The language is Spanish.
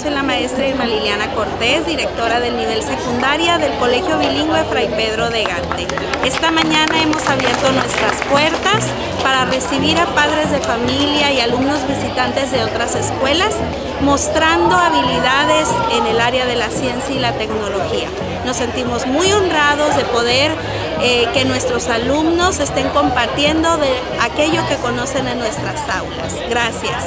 Soy la maestra Irma Liliana Cortés, directora del nivel secundaria del Colegio Bilingüe Fray Pedro de Gante. Esta mañana hemos abierto nuestras puertas para recibir a padres de familia y alumnos visitantes de otras escuelas, mostrando habilidades en el área de la ciencia y la tecnología. Nos sentimos muy honrados de poder eh, que nuestros alumnos estén compartiendo de aquello que conocen en nuestras aulas. Gracias.